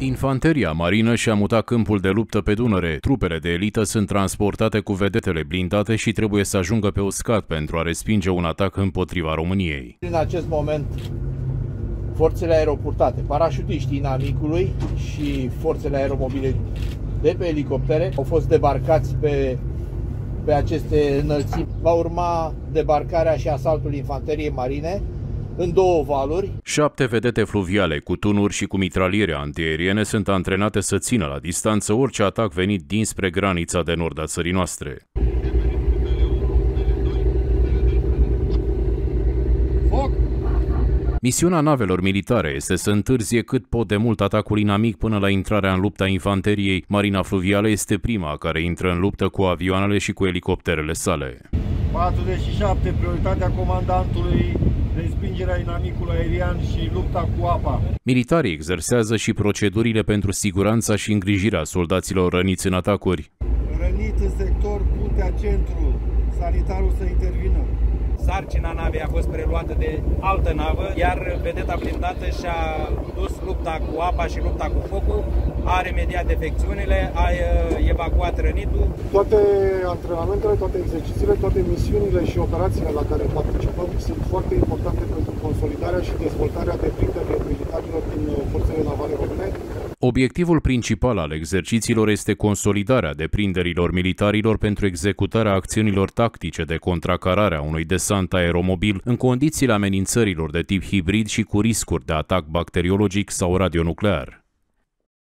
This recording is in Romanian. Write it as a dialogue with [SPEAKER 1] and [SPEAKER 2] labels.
[SPEAKER 1] Infanteria marină și-a mutat câmpul de luptă pe Dunăre. Trupele de elită sunt transportate cu vedetele blindate și trebuie să ajungă pe uscat pentru a respinge un atac împotriva României.
[SPEAKER 2] În acest moment, forțele aeroportate, parașutiștii inamicului și forțele aeromobile de pe elicoptere au fost debarcați pe, pe aceste înălțimi. Va urma debarcarea și asaltul infanteriei marine, în două valuri.
[SPEAKER 1] Șapte vedete fluviale cu tunuri și cu mitraliere antiaeriene sunt antrenate să țină la distanță orice atac venit dinspre granița de nord a țării noastre.
[SPEAKER 2] Foc!
[SPEAKER 1] Misiunea navelor militare este să întârzie cât pot de mult atacul inamic până la intrarea în lupta infanteriei. Marina fluvială este prima care intră în luptă cu avioanele și cu elicopterele sale.
[SPEAKER 3] 47. Prioritatea comandantului respingerea inamicului aerian și lupta cu apa.
[SPEAKER 1] Militarii exersează și procedurile pentru siguranța și îngrijirea soldaților răniți în atacuri.
[SPEAKER 3] Rănit în sector Puntea Centru, sanitarul să intervină.
[SPEAKER 4] Sarcina navei a fost preluată de altă navă, iar vedeta blindată și-a dus lupta cu apa și lupta cu focul, a remediat defecțiunile, a evacuat rănitul.
[SPEAKER 5] Toate antrenamentele, toate exercițiile, toate misiunile și operațiile la care participăm sunt foarte importante pentru consolidarea și dezvoltarea de militarilor din forțele navale române
[SPEAKER 1] Obiectivul principal al exercițiilor este consolidarea deprinderilor militarilor pentru executarea acțiunilor tactice de contracarare a unui desant aeromobil în condițiile amenințărilor de tip hibrid și cu riscuri de atac bacteriologic sau radionuclear.